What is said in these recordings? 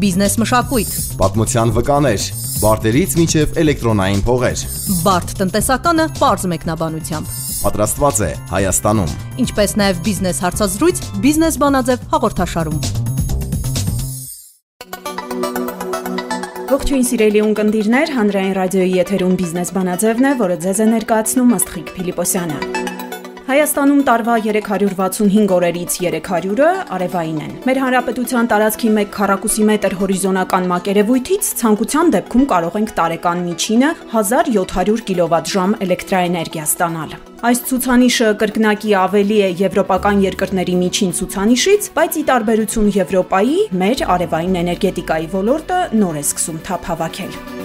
բիզնես մշակույթ, Պատմության վկաներ, բարտերից մինչև էլեկտրոնային փողեր։ բարդ տնտեսականը པարզ մեկնաբանությամբ, Պատրաստված է Հայաստանում։ ինչպես նաև բիզնես հարցազրույց բիզնես բանաձև հաղորդաշարում։ Ողջույն սիրելի ունկնդիրներ, հանրային ռադիոյի եթերում բիզնես բանաձևն է, որը ձեզ է ներկայացնում Աստղիկ Փիլիպոսյանը։ Հայաստանում տարվա 365 օրերից 300-ը արևային են։ Մեր հանրապետության տարածքի 1 քառակուսի մետր հորիզոնական մակերևույթից ցանկության դեպքում կարող ենք տարեկան միջինը 1700 կիլովատ-ժամ էլեկտրաէներգիա ստանալ։ Այս ցուցանիշը կրկնակի ավելի է եվրոպական երկրների միջին ցուցանիշից, բայց ի տարբերություն Եվրոպայի, մեր արևային էներգետիկայի ոլորտը նոր է սկսում թափ հավաքել։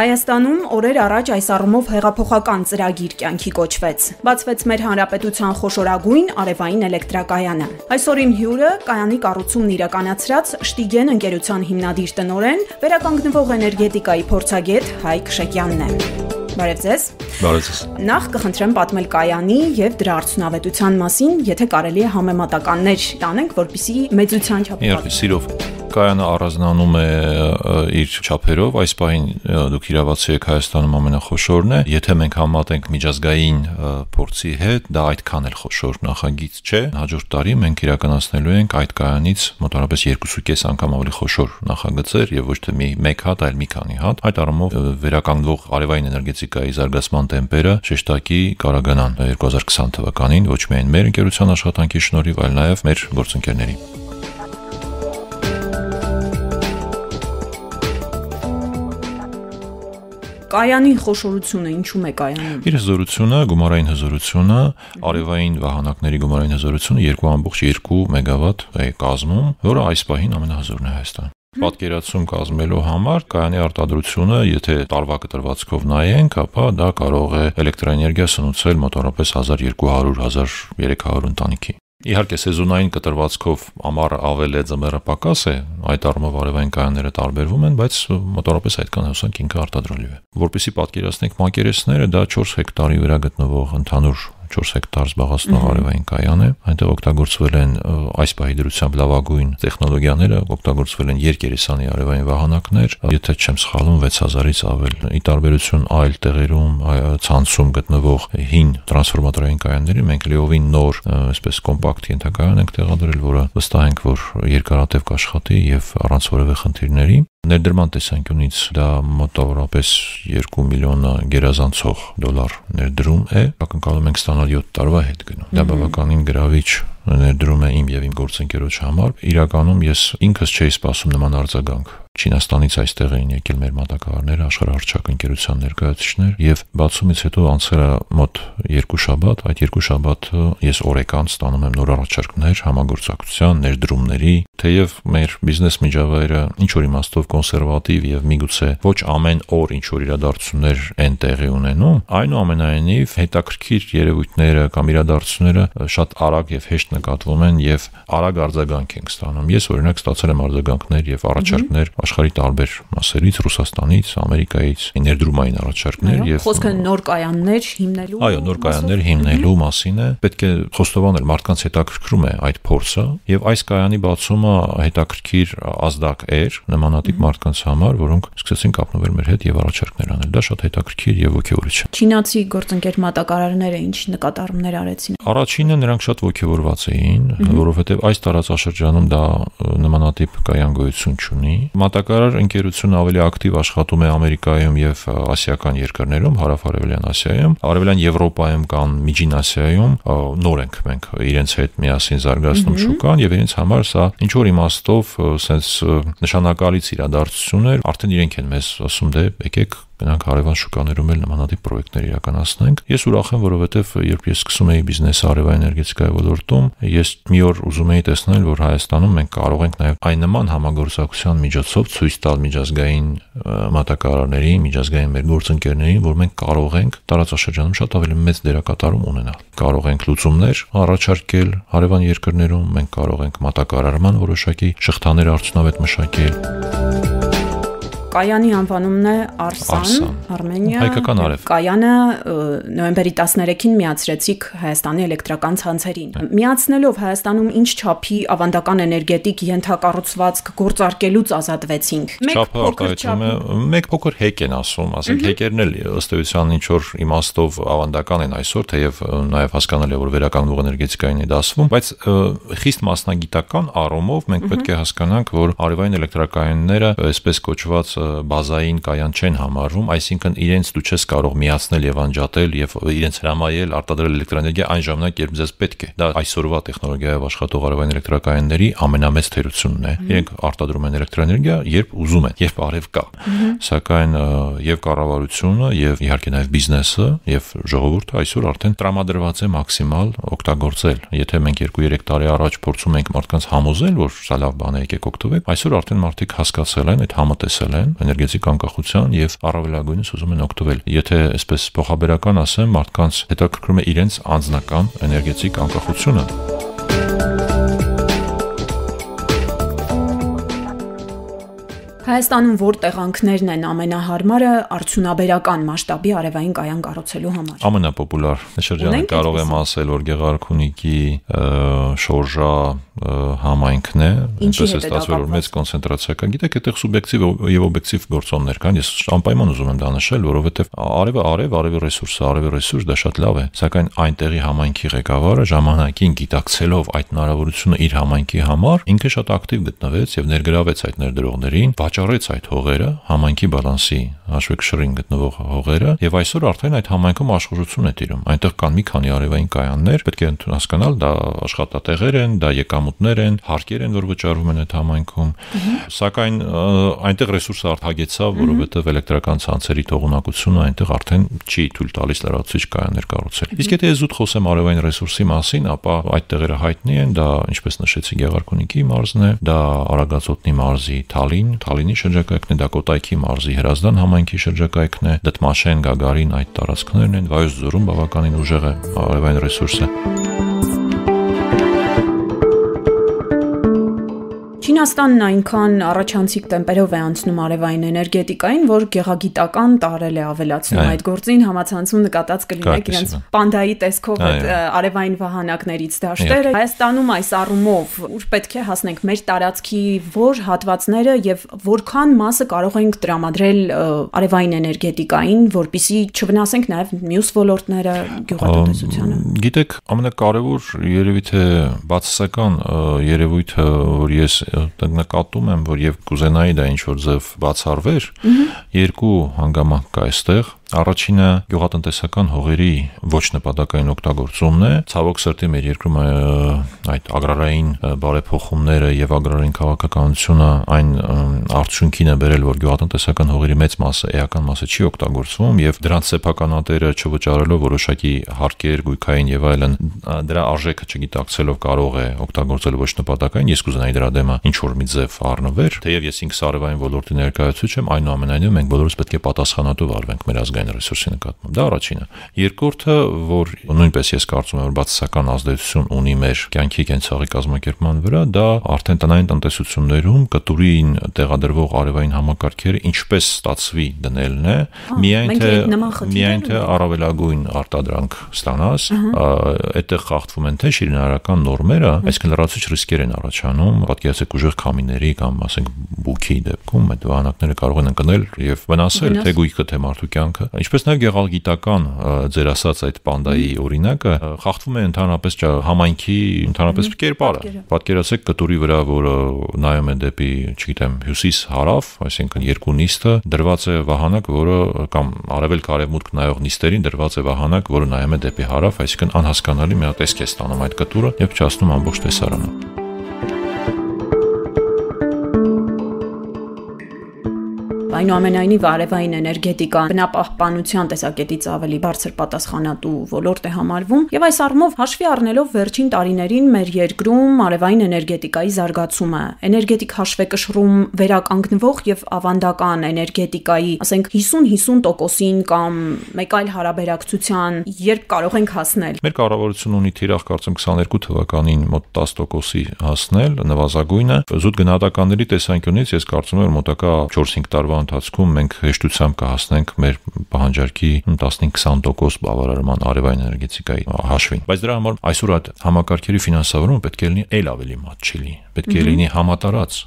Հայաստանում օրեր առաջ այս առումով հեղափոխական ծրագիր կյանքի կոչվեց։ Բացվեց մեր հանրապետության խոշորագույն արևային էլեկտրակայանը։ Այսօրին հյուրը կայանի կառուցումն իրականացրած Շտիգեն ընկերության հիմնադիր տնօրեն, վերականգնվող էներգետիկայի փորձագետ Հայկ Շեկյանն է։ Բարև ձեզ։ Բարև ձեզ։ Նախ կխնդրեմ պատմել կայանի եւ դրա արդյունավետության մասին, եթե կարելի է համեմատականներ տանենք, որpիսի մեծության չափով։ Իհարկե, սիրով։ Կայանը առանձնանում է իր չափերով, այս պահին դուք իրավացի եք Հայաստանում ամենախոշորն է։ Եթե մենք համատենք միջազգային փորձի հետ, դա այդքան էլ խոշոր նախագիծ չէ։ Հաջորդ տարի մենք իրականացնելու ենք այդ կայանից մոտավորապես 2.5 անգամ ավելի խոշոր նախագծեր եւ ոչ թե մի 1 հատ, այլ մի քանի հատ։ Այդ առումով ը, վերականգնող արևային էներգետիկայի զարգացման տեմպերը շեշտակի կարագանան 2020 թվականին ոչ միայն մեր ընկերության աշխատանքի շնորհիվ, այլ նաեւ մեր գործընկերների։ Կայանի խոշորությունը ինչու՞մ է կայանում։ Իր հզորությունը, գումարային հզորությունը, արևային վահանակների գումարային հզորությունը 2.2 մեգավատ է կազմում, որը այս պահին ամենահզորն է Հայաստանում։ Պատկերացում կազմելու համար կայանի արտադրությունը, եթե տարվա կտրվածքով նայենք, ապա դա կարող է էլեկտրոէներգիա սնուցել մոտավորապես 1200-1300 ընտանիքի։ Իհարկե սեզոնային կտրվածքով ամառը ավել է ձմեռը պակաս է, այդ առումով արևային կայանները տարբերվում են, բայց մոտավորապես այդքան հոսանք ինքը արտադրելու է։ Որպեսզի պատկերացնենք մակերեսները, դա 4 հեկտարի վրա գտնվող ընդհանուր 4 հեկտար զբաղացնող արևային կայան է։ Այնտեղ օգտագործվել են այս պահի դրությամբ լավագույն տեխնոլոգիաները, օգտագործվել են երկերեսանի արևային վահանակներ, եթե չեմ սխալվում 6000-ից ավել։ Ի տարբերություն այլ տեղերում ցանցում գտնվող հին տրանսֆորմատորային կայանների մենք լիովին նոր, այսպես կոմպակտ ենթակայան ենք տեղադրել, որը վստահ ենք, որ երկարատև կաշխատի եւ առանց որևէ խնդիրների։ Ներդրման տեսանկյունից դա մոտավորապես 2 միլիոն գերազանցող դոլար ներդրում է, ակնկալում ենք ստանալ 7 տարվա հետ գնում։ Դա բավականին գրավիչ ներդրում է իմ եւ իմ գործընկերոջ համար։ Իրականում ես ինքս չէի սպասում նման արձագանք։ Չինաստանից այստեղ էին եկել մեր մատակարարները, աշխարհարչակ ընկերության ներկայացուցիչներ եւ բացումից հետո անցել մոտ երկու շաբաթ, այդ երկու շաբաթը ես օրեկան ստանում եմ նոր առաջարկներ համագործակցության, ներդրումների, թեև մեր բիզնես միջավայրը ինչ որ իմաստով կոնսերվատիվ եւ միգուցե ոչ ամեն օր ինչ որ իրադարձություններ են տեղի ունենում, այնուամենայնիվ հետաքրքիր երևույթները կամ իրադարձությունները շատ արագ եւ հեշտ նկատվում են եւ արագ արձագանք ենք ստանում։ Ես օրինակ ստացել եմ արձագանքներ եւ առաջարկներ աշխարհի տարբեր մասերից, Ռուսաստանից, Ամերիկայից, ներդրումային առաջարկներ եւ Խոսքը նոր կայաններ հիմնելու։ Այո, նոր կայաններ հիմնելու մասին է։ Պետք է խոստովանել, մարդկանց հետաքրքրում է այդ փորձը եւ այս կայանի բացումը հետաքրքիր ազդակ էր նմանատիպ մարդկանց համար, որոնք սկսեցին կապնվել մեր հետ եւ առաջարկներ անել։ Դա շատ հետաքրքիր եւ ոգևորիչ է։ Չինացի գործընկեր մատակարարները ինչ նկատառումներ արեցին։ Առաջինը նրանք շատ ոգևորված էին, որովհետև այս տարածաշրջանում դա նմանատիպ կայան գոյություն չունի։ Մատակարար ընկերությունը ավելի ակտիվ աշխատում է Ամերիկայում եւ ասիական երկրներում, հարավ-արևելյան Ասիայում, արևելյան Եվրոպայում կամ Միջին Ասիայում նոր ենք մենք իրենց հետ միասին զարգացնում շուկան եւ իրենց համար սա ինչ որ իմաստով սենց նշանակալից իրադարձություն էր, արդեն իրենք են մեզ ասում դե եկեք գնանք հարևան շուկաներում էլ նմանատիպ պրոյեկտներ իրականացնենք։ Ես ուրախ եմ, որովհետև երբ ես սկսում էի բիզնեսը արևային էներգետիկայի ոլորտում, ես մի օր ուզում էի տեսնել, որ Հայաստանում մենք կարող ենք նաև այն նման համագործակցության միջոցով ցույց տալ միջազգային ը, մատակարարներին, միջազգային մեր գործընկերներին, որ մենք կարող ենք տարածաշրջանում շատ ավելի մեծ դերակատարում ունենալ։ Կարող ենք լուծումներ առաջարկել հարևան երկրներում, մենք կարող ենք մատակարարման որոշակի շղթաներ արդյունավետ մշակել։ Կայանի անվանումն է Արսան, Արմենիա։ Հայկական արև։ Կայանը նոյեմբերի 13-ին միացրեցիք Հայաստանի էլեկտրական ցանցերին։ Միացնելով Հայաստանում ինչ չափի ավանդական էներգետիկ ենթակառուցվածք գործարկելուց ազատվեցինք։ Մեկ Չափը փոքր չափի- մեկ փոքր հեկ են ասում, ասենք հեկերն էլ ըստ էության ինչ որ իմաստով ավանդական են այսօր, թեև նաև հասկանալի է որ վերականգնող էներգետիկային է դասվում, բայց խիստ մասնագիտական առումով մենք պետք է հասկանանք, որ արևային էլեկտրակայանները այսպես կոչված բազային կայան չեն համարվում, այսինքն իրենց դու չես կարող միացնել եւ անջատել եւ իրենց հրամայել արտադրել էլեկտրոէներգիա այն ժամանակ, երբ ձեզ պետք է։ Դա այսօրվա տեխնոլոգիայով աշխատող արևային էլեկտրակայանների ամենամեծ թերությունն է։ Իրենք արտադրում են էլեկտրոէներգիա, երբ ուզում են, երբ արև կա։ Սակայն եւ կառավարությունը եւ իհարկե նաեւ բիզնեսը եւ ժողովուրդը այսօր արդեն տրամադրված է մաքսիմալ օգտագործել։ Եթե մենք 2-3 տարի առաջ փորձում ենք մարդկանց համոզել, որ սա լավ բան է, եկեք օգտվեք, այսօր արդեն մարդիկ հասկացել են, այդ համը տեսել են էներգետիկ անկախության եւ առավելագույնս ուզում են օգտվել։ Եթե այսպես փոխաբերական ասեմ, մարդկանց հետաքրքրում է իրենց անձնական էներգետիկ անկախությունը։ Հայաստանում որ տեղանքներն են ամենահարմարը արդյունաբերական մասշտաբի արևային կայան կառուցելու համար։ Ամենապոպուլար շրջանը կարող եմ ասել, որ Գեղարքունիքի շորժա համայնքն է, Ինչի այնպես է ստացվել, որ մեծ կոնցենտրացիա կա։ Գիտեք, այդտեղ սուբյեկտիվ եւ օբյեկտիվ գործոններ կան։ Ես անպայման ուզում եմ դա նշել, որովհետեւ արևը արև, արևի ռեսուրսը, արևի ռեսուրս դա շատ լավ է, սակայն այնտեղի համայնքի ղեկավարը ժամանակին գիտակցելով այդ հնարավորությունը իր համայնքի համար, ինքը շատ ակտիվ գտնվեց եւ ներգրավեց այդ ներդրողներին, վաճառեց այդ հողերը, համայնքի բալանսի հաշվեկշռին գտնվող հողերը եւ այսօր արդեն այդ համայնքում աշխուժություն է տիրում։ Այնտեղ կան մի քանի արևային կայաններ, պետք է հասկանալ, դա աշխատատեղեր են, դա եկամուտներ են, հարկեր են, որ վճարվում են այդ համայնքում։ Սակայն այնտեղ ռեսուրսը արտագեցավ, որովհետեւ էլեկտրական ցանցերի թողունակությունը այնտեղ արդեն չի թույլ տալիս լրացուցիչ կայաններ կառուցել։ Իսկ եթե ես զուտ խոսեմ արևային ռեսուրսի մասին, ապա այդ տեղերը հայտնի են, դա ինչպես նշեցի Գեղարքունիքի մարզն է, դա Արագածոտնի մարզի Թալին, Թալինի շրջակայքն է, դա Կոտայքի մարզի Հրազդան համայնքի շրջակայքն է, Դդմաշեն, Գագարին այդ տարածքներն են, Վայոց ձորում բավականին ուժեղ է արևային ռեսուրսը։ Չինաստանն այնքան առաջանցիկ տեմպերով է անցնում արևային էներգետիկային, որ գեղագիտական տարել է ավելացնում այդ գործին համացանցում նկատած կլինեք իրենց պանդայի տեսքով այդ արևային վահանակներից դաշտերը։ Հայաստանում այս առումով ուր պետք է հասնենք մեր տարածքի որ հատվածները եւ որքան մասը կարող ենք տրամադրել արևային էներգետիկային, որpիսի չվնասենք նաեւ մյուս ոլորտները գյուղատնտեսությանը։ Գիտեք, ամենակարևոր երևի թե բացասական երևույթը, որ ես նկատում եմ, որ եւ կուզենայի դա ինչ որ ձև բացառվեր, երկու հանգամանք կա այստեղ Առաջինը գյուղատնտեսական հողերի ոչ նպատակային օգտագործումն է։ Ցավոք սրտի մեր երկրում այդ ագրարային բարեփոխումները եւ ագրարային քաղաքականությունը այն արդյունքին է բերել, որ գյուղատնտեսական հողերի մեծ մասը, էական մասը չի օգտագործվում եւ դրանց սեփականատերը չվճարելով որոշակի հարկեր, գույքային եւ այլն դրա արժեքը չգիտակցելով կարող է օգտագործել ոչ նպատակային։ Ես կուզենայի դրա դեմը ինչ որ մի ձև առնվեր, թեև ես ինքս արևային ոլորտի ներկայացուցիչ եմ, այնուամենայնիվ մենք բոլորս պետք է պատասխանատու վարվենք մեր ազգային ռեսուրսի նկատմամբ։ Դա առաջինը։ Երկրորդը, որ նույնպես ես կարծում եմ, որ բացասական ազդեցություն ունի մեր կյանքի կենցաղի կազմակերպման վրա, դա արդեն տնային տնտեսություններում կտուրին տեղադրվող արևային համակարգերը ինչպես ստացվի դնելն է, միայն թե միայն թե առավելագույն արտադրանք ստանաս, այդտեղ խախտվում են թե շինարարական նորմերը, այսինքն լրացուցիչ ռիսկեր են առաջանում, պատկերացեք ուժեղ քամիների կամ ասենք բուքի դեպքում այդ վահանակները կարող են ընկնել եւ վնասել Վնաս- թե գույքը թե մարդու կյանքը։ Ինչպես նաեւ գեղալգիտական ա, ձեր ասած այդ պանդայի օրինակը խախտվում է ընդհանրապես համայնքի ընդհանրապես կերպարը։ Պատկերացեք կտուրի վրա, որը նայում է դեպի, չգիտեմ, հյուսիս հարավ, այսինքն երկու նիստը դրված է վահանակ, որը կամ արևելք արևմուտք նայող նիստերին դրված է վահանակ, որը նայում է դեպի հարավ, այսինքն անհասկանալի մի հատ տեսք է ստանում այդ կտուրը եւ չասնում ամբողջ տեսարանը։ Այնուամենայնիվ արևային էներգետիկան բնապահպանության տեսակետից ավելի բարձր պատասխանատու ոլորտ է համարվում եւ այս առումով հաշվի առնելով վերջին տարիներին մեր երկրում արևային էներգետիկայի զարգացումը, էներգետիկ հաշվեկշռում վերականգնվող եւ ավանդական էներգետիկայի, ասենք 50-50%-ին կամ մեկ այլ հարաբերակցության երբ կարող ենք հասնել։ Մեր կառավարությունը ունի թիրախ կարծեմ 22 թվականին մոտ 10%-ի հասնել նվազագույնը։ Զուտ գնահատականների տեսանկյունից ես կարծում եմ մոտակա 4-5 տարվա ընթացքում մենք հեշտությամբ կհասնենք մեր պահանջարկի 15-20% բավարարման արևային էներգետիկայի հաշվին։ Բայց դրա համար այսօր այդ համակարգերի ֆինանսավորումը պետք է լինի ել ավելի մատչելի, պետք է լինի համատարած։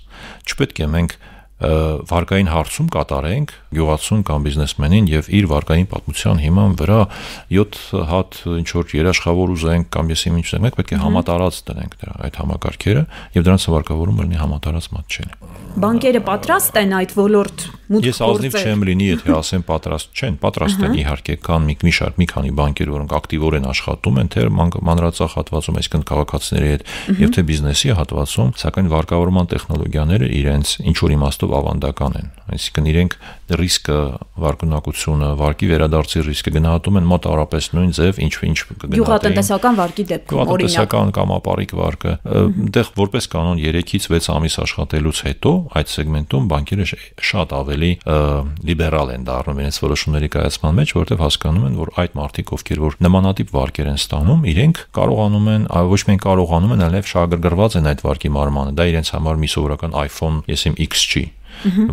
Չպետք է մենք վարկային հարցում կատարենք գյուղացուն կամ բիզնեսմենին եւ իր վարկային պատմության հիման վրա 7 հատ ինչ որ երաշխավոր ուզենք կամ ես ինչ ուզենք, մենք պետք է համատարած տնենք դրա այդ համակարգերը եւ դրանց վարկավորումը լինի համատարած մատչելի։ Բանկերը պատրաստ են այդ ոլորտ մուտք Ես ազնիվ չեմ լինի, եթե ասեմ պատրաստ չեն, պատրաստ են իհարկե կան մի մի շարք մի քանի բանկեր, որոնք ակտիվորեն աշխատում են թե մանրածախ հատվածում, այսինքն քաղաքացիների հետ եւ թե բիզնեսի հատվածում, սակայն վարկավորման տեխնոլոգիաները իրենց ինչ որ իմաստով ավանդական են։ Այսինքն իրենք ռիսկը, վարկունակությունը, վարկի վերադարձի ռիսկը գնահատում են մոտ առապես նույն ձև, ինչ ինչ կգնահատեն։ Գյուղատնտեսական վարկի դեպքում, օրինակ, գյուղատնտեսական կամ ապարիկ վարկը, այնտեղ որպես կանոն 3-ից 6 ամիս աշխատելուց հետո այդ սեգմենտում բանկերը շատ ավելի լիբերալ են դառնում իրենց որոշումների կայացման մեջ, որովհետև հասկանում են, որ այդ մարդիկ, ովքեր որ նմանատիպ վարկեր են ստանում, իրենք կարողանում են, ոչ միայն կարողանում են, այլև շահագրգռված են այդ վարկի մարմանը։ Դա իրենց համար մի սովորական iPhone, ես իմ X չի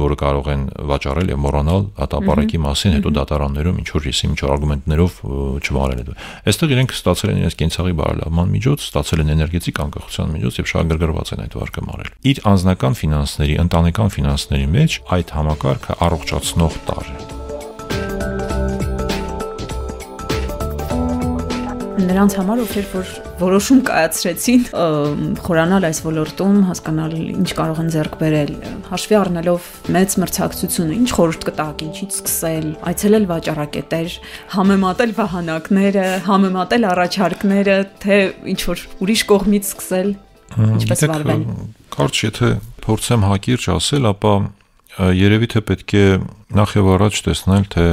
որը կարող են վաճառել եւ մոռանալ հատապարակի մասին, հետո դատարաններում ինչ որ եսի ինչ որ արգումենտներով չվարել այդ։ Այստեղ իրենք ստացել են իրենց կենցաղի բարելավման միջոց, ստացել են էներգետիկ անկախության միջոց եւ շատ գրգռված են այդ վարկը մարել։ Իր անձնական ֆինանսների, ընտանեկան ֆինանսների մեջ այդ համակարգը առողջացնող տարր է նրանց համար, ովքեր որ որոշում կայացրեցին խորանալ այս ոլորտում, հասկանալ ինչ կարող են ձեռք բերել, հաշվի առնելով մեծ մրցակցությունը, ինչ խորհուրդ կտակ, ինչից սկսել, այցելել վաճառակետեր, համեմատել վահանակները, համեմատել առաջարկները, թե ինչ որ ուրիշ կողմից սկսել, ինչպես վարվել։ Կարճ եթե փորձեմ հակիրճ ասել, ապա երևի թե պետք է նախ եւ առաջ տեսնել թե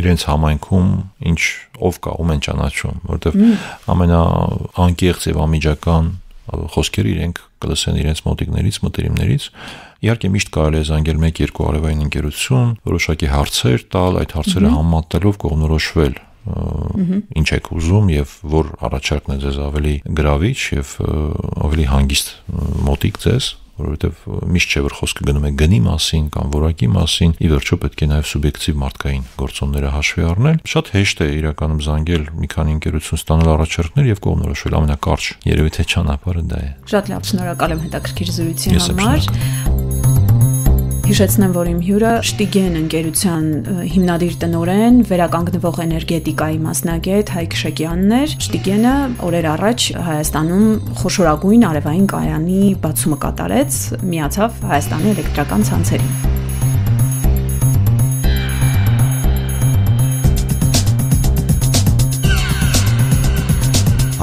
իրենց համայնքում ինչ ով կա ում են ճանաչում որովհետեւ ամենաանկեղծ եւ ամիջական խոսքերը իրենք կլսեն իրենց մոտիկներից, մտերիմներից։ Իհարկե միշտ կարելի է զանգել 1-2 արևային ընկերություն, որոշակի հարցեր տալ, այդ հարցերը համատելով կողմնորոշվել ինչ եք ուզում եւ որ առաջարկն է ձեզ ավելի գրավիչ եւ ավելի հանգիստ մոտիկ ձեզ որովհետև միշտ չէ որ խոսքը գնում է գնի մասին կամ որակի մասին, ի վերջո պետք է նաև սուբյեկտիվ մարդկային գործոնները հաշվի առնել։ Շատ հեշտ է իրականում զանգել մի քանի ընկերություն ստանալ առաջարկներ եւ կողմնորոշվել ամենակարճ երևի թե ճանապարհը դա է։ Շատ լավ, շնորհակալ եմ հետաքրքիր զրույցի համար։ Հիշեցնեմ, որ իմ հյուրը Շտիգեն ընկերության հիմնադիր տնորեն, վերականգնվող էներգետիկայի մասնագետ Հայկ Շեկյանն էր։ Շտիգենը օրեր առաջ Հայաստանում խոշորագույն արևային կայանի բացումը կատարեց, միացավ Հայաստանի էլեկտրական ցանցերին։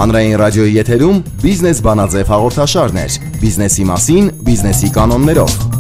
Հանրային ռադիոյի եթերում բիզնես բանաձև հաղորդաշարներ։ Բիզնեսի մասին, բիզնեսի կանոններով։